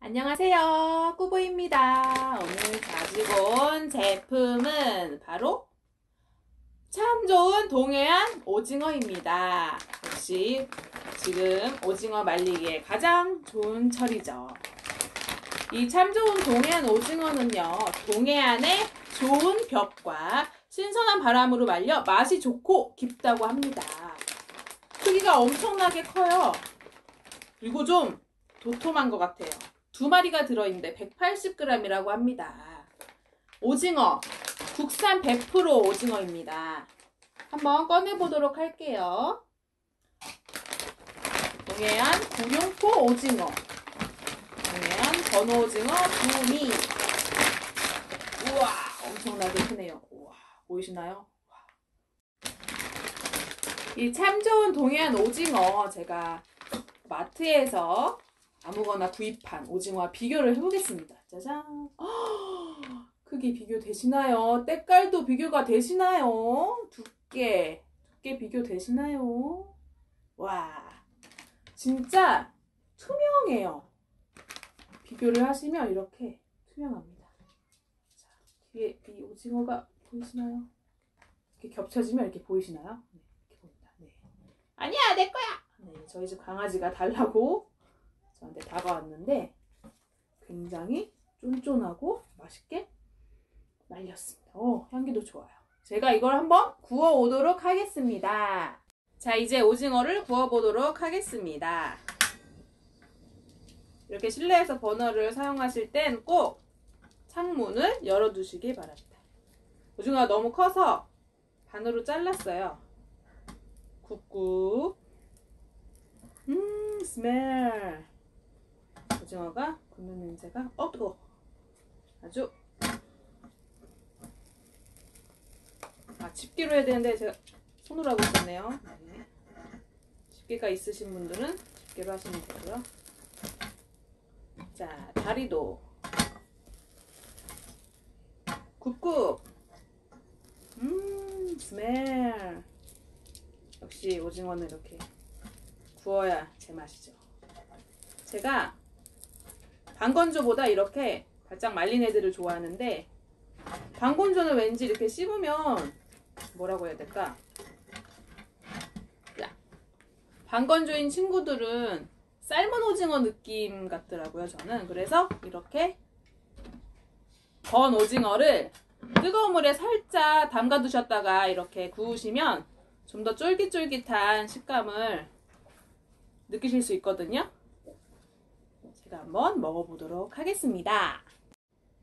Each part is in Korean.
안녕하세요. 꾸부입니다. 오늘 가지고 온 제품은 바로 참 좋은 동해안 오징어입니다. 역시 지금 오징어 말리기에 가장 좋은 철이죠. 이 참 좋은 동해안 오징어는요, 동해안의 좋은 벽과 신선한 바람으로 말려 맛이 좋고 깊다고 합니다. 크기가 엄청나게 커요. 그리고 좀 도톰한 것 같아요. 두 마리가 들어있는데 180g이라고 합니다. 오징어, 국산 100% 오징어입니다. 한번 꺼내보도록 할게요. 동해안 구룡포 오징어. 동해안 건어 오징어 두미. 우와, 엄청나게 크네요. 우와, 보이시나요? 이 참 좋은 동해안 오징어 제가 마트에서 아무거나 구입한 오징어와 비교를 해보겠습니다. 짜잔. 크기 비교 되시나요? 때깔도 비교가 되시나요? 두께, 두께 비교 되시나요? 와, 진짜 투명해요. 비교를 하시면 이렇게 투명합니다. 자, 뒤에 이 오징어가 보이시나요? 이렇게 겹쳐지면 이렇게 보이시나요? 네, 이렇게 보입니다. 네. 아니야, 내 거야! 네, 저희 집 강아지가 달라고 저한테 다가왔는데 굉장히 쫀쫀하고 맛있게 말렸습니다. 오, 향기도 좋아요. 제가 이걸 한번 구워 오도록 하겠습니다. 자, 이제 오징어를 구워 보도록 하겠습니다. 이렇게 실내에서 버너를 사용하실 땐 꼭 창문을 열어두시기 바랍니다. 오징어가 너무 커서 반으로 잘랐어요. 굽굽. 음, 스멜. 오징어가 굽는 냄새가 어 뜨거. 아주 아 집게로 해야 되는데 제가 손으로 하고 있었네요. 네. 집게가 있으신 분들은 집게로 하시면 되고요. 자 다리도 굽굽. 음 스멜. 역시 오징어는 이렇게 구워야 제맛이죠. 제가 방건조보다 이렇게 바짝 말린 애들을 좋아하는데 방건조는 왠지 이렇게 씹으면 뭐라고 해야 될까? 야, 방건조인 친구들은 삶은 오징어 느낌 같더라고요, 저는. 그래서 이렇게 건 오징어를 뜨거운 물에 살짝 담가 두셨다가 이렇게 구우시면 좀 더 쫄깃쫄깃한 식감을 느끼실 수 있거든요. 제가 한번 먹어보도록 하겠습니다.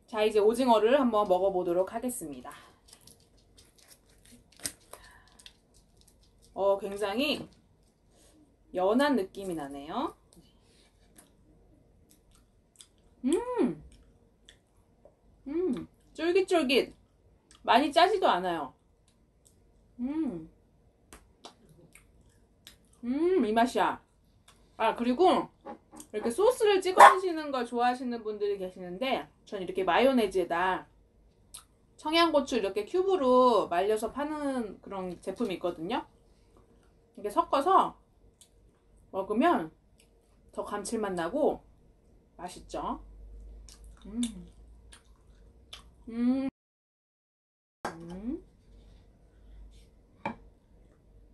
자, 이제 오징어를 한번 먹어보도록 하겠습니다. 어, 굉장히 연한 느낌이 나네요. 음, 음, 쫄깃쫄깃. 많이 짜지도 않아요. 음, 음, 이 맛이야. 아, 그리고 이렇게 소스를 찍어 드시는 걸 좋아하시는 분들이 계시는데 전 이렇게 마요네즈에다 청양고추 이렇게 큐브로 말려서 파는 그런 제품이 있거든요. 이렇게 섞어서 먹으면 더 감칠맛 나고 맛있죠. 음. 음. 음.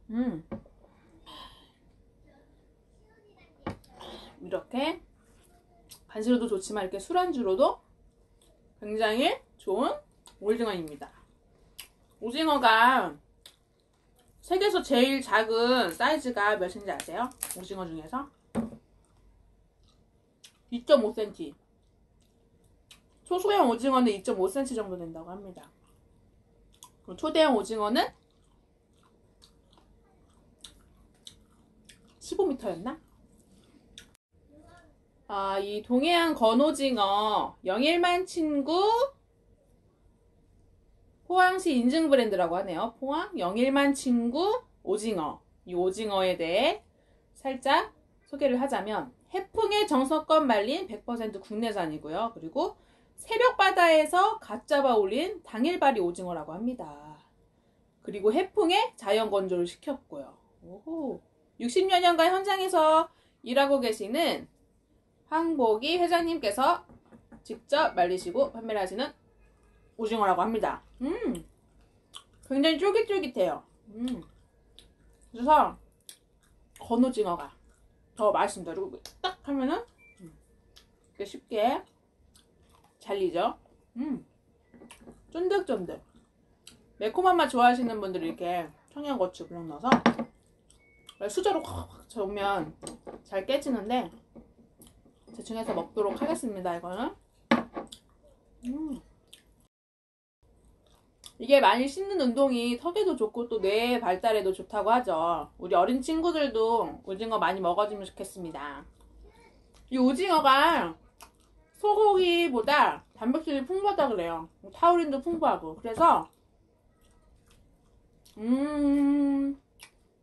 음. 이렇게 간식으로도 좋지만 이렇게 술안주로도 굉장히 좋은 오징어입니다. 오징어가 세계에서 제일 작은 사이즈가 몇인지 아세요? 오징어 중에서 2.5cm 초소형 오징어는 2.5cm 정도 된다고 합니다. 초대형 오징어는 15m였나? 아, 이 동해안 건오징어 영일만 친구 포항시 인증 브랜드라고 하네요. 포항 영일만 친구 오징어. 이 오징어에 대해 살짝 소개를 하자면 해풍의 정석껏 말린 100% 국내산이고요. 그리고 새벽바다에서 갓 잡아 올린 당일발이 오징어라고 합니다. 그리고 해풍에 자연 건조를 시켰고요. 오호. 60여 년간 현장에서 일하고 계시는 황보기 회장님께서 직접 말리시고 판매를 하시는 오징어라고 합니다. 음, 굉장히 쫄깃쫄깃해요. 음, 그래서 건오징어가 더 맛있습니다. 그리고 딱 하면은 음, 이렇게 쉽게 잘리죠. 음, 쫀득쫀득. 매콤한 맛 좋아하시는 분들이 이렇게 청양고추 그냥 넣어서 수저로 확 저으면 잘 깨지는데 대충 해서 먹도록 하겠습니다. 이거는 음. 이게 많이 씹는 운동이 턱에도 좋고 또 뇌 발달에도 좋다고 하죠. 우리 어린 친구들도 오징어 많이 먹어주면 좋겠습니다. 이 오징어가 소고기보다 단백질이 풍부하다 그래요. 타우린도 풍부하고 그래서 음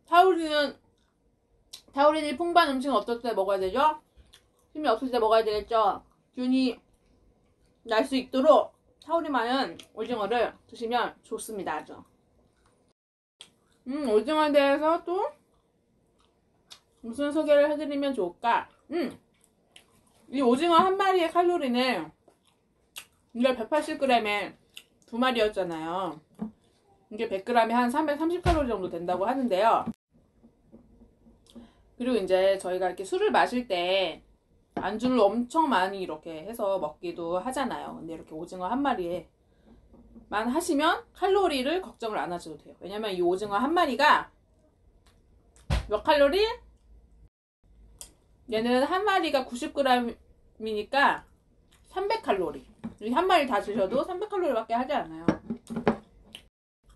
타우린은 타우린이 풍부한 음식은 어떨 때 먹어야 되죠? 힘이 없을 때 먹어야 되겠죠? 균이 날 수 있도록 타우린 많은 오징어를 드시면 좋습니다. 아주. 음, 오징어에 대해서 또 무슨 소개를 해드리면 좋을까? 음, 이 오징어 한 마리의 칼로리는 이게 180g에 두 마리였잖아요. 이게 100g에 한 330칼로리 정도 된다고 하는데요. 그리고 이제 저희가 이렇게 술을 마실 때 안주를 엄청 많이 이렇게 해서 먹기도 하잖아요. 근데 이렇게 오징어 한 마리에 만 하시면 칼로리를 걱정을 안 하셔도 돼요. 왜냐면 이 오징어 한 마리가 몇 칼로리? 얘는 한 마리가 90g이니까 300칼로리. 한 마리 다 드셔도 300칼로리밖에 하지 않아요.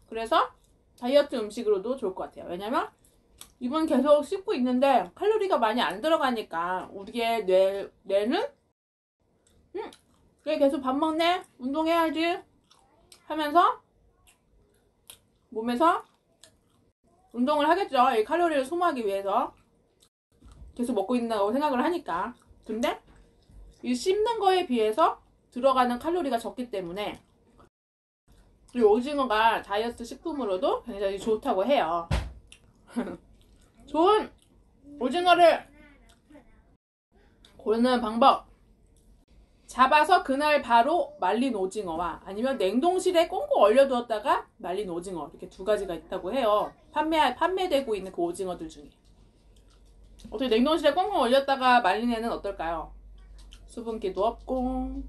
그래서 다이어트 음식으로도 좋을 것 같아요. 왜냐면 이분 계속 씹고 있는데 칼로리가 많이 안 들어가니까 우리의 뇌, 뇌는? 음, 그래 계속 밥 먹네? 운동해야지. 하면서 몸에서 운동을 하겠죠. 이 칼로리를 소모하기 위해서. 계속 먹고 있다고 생각을 하니까. 근데 이 씹는 거에 비해서 들어가는 칼로리가 적기 때문에 이 오징어가 다이어트 식품으로도 굉장히 좋다고 해요 좋은 오징어를 고르는 방법. 잡아서 그날 바로 말린 오징어와 아니면 냉동실에 꽁꽁 얼려두었다가 말린 오징어 이렇게 두 가지가 있다고 해요. 판매 판매되고 있는 그 오징어들 중에 어떻게 냉동실에 꽁꽁 얼렸다가 말린 애는 어떨까요? 수분기도 없고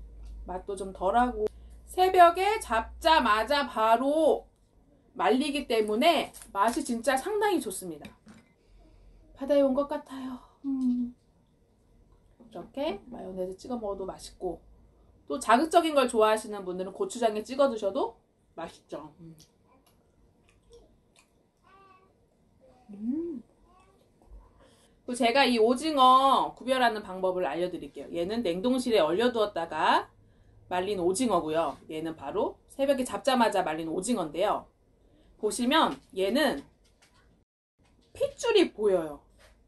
맛도 좀 덜하고 새벽에 잡자마자 바로 말리기 때문에 맛이 진짜 상당히 좋습니다. 바다에 온 것 같아요. 음. 이렇게 마요네즈 찍어 먹어도 맛있고 또 자극적인 걸 좋아하시는 분들은 고추장에 찍어 드셔도 맛있죠. 음. 음. 제가 이 오징어 구별하는 방법을 알려드릴게요. 얘는 냉동실에 얼려두었다가 말린 오징어고요. 얘는 바로 새벽에 잡자마자 말린 오징어인데요. 보시면 얘는 핏줄이 보여요.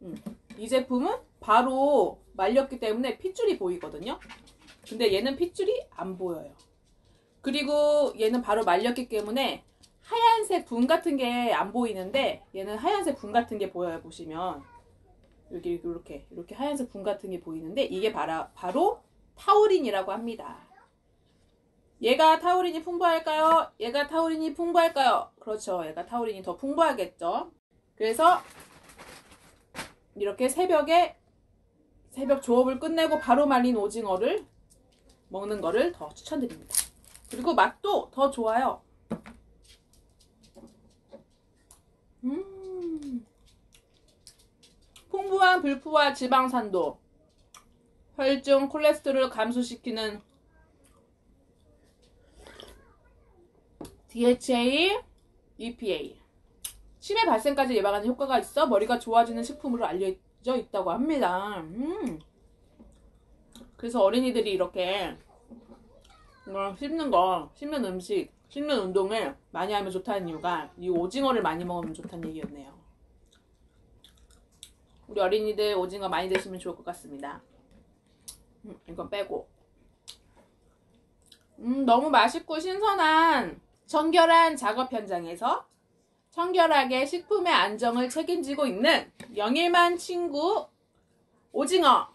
음. 이 제품은 바로 말렸기 때문에 핏줄이 보이거든요. 근데 얘는 핏줄이 안 보여요. 그리고 얘는 바로 말렸기 때문에 하얀색 분 같은 게 안 보이는데 얘는 하얀색 분 같은 게 보여요. 보시면 여기 이렇게 이렇게 하얀색 분 같은 게 보이는데 이게 바로, 바로 타우린이라고 합니다. 얘가 타우린이 풍부할까요? 얘가 타우린이 풍부할까요? 그렇죠. 얘가 타우린이 더 풍부하겠죠. 그래서 이렇게 새벽에 새벽 조업을 끝내고 바로 말린 오징어를 먹는 거를 더 추천드립니다. 그리고 맛도 더 좋아요. 음. 풍부한 불포화 지방산도, 혈중 콜레스테롤을 감소시키는 DHA, EPA, 치매 발생까지 예방하는 효과가 있어 머리가 좋아지는 식품으로 알려져 있다고 합니다. 음. 그래서 어린이들이 이렇게 씹는 거, 씹는 음식, 씹는 운동을 많이 하면 좋다는 이유가 이 오징어를 많이 먹으면 좋다는 얘기였네요. 우리 어린이들 오징어 많이 드시면 좋을 것 같습니다. 음, 이건 빼고. 음, 너무 맛있고 신선한 정결한 작업 현장에서 청결하게 식품의 안정을 책임지고 있는 영일만 친구 오징어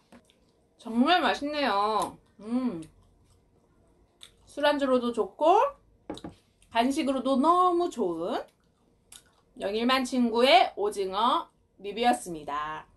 정말 맛있네요. 음. 술안주로도 좋고 간식으로도 너무 좋은 영일만 친구의 오징어 리뷰였습니다.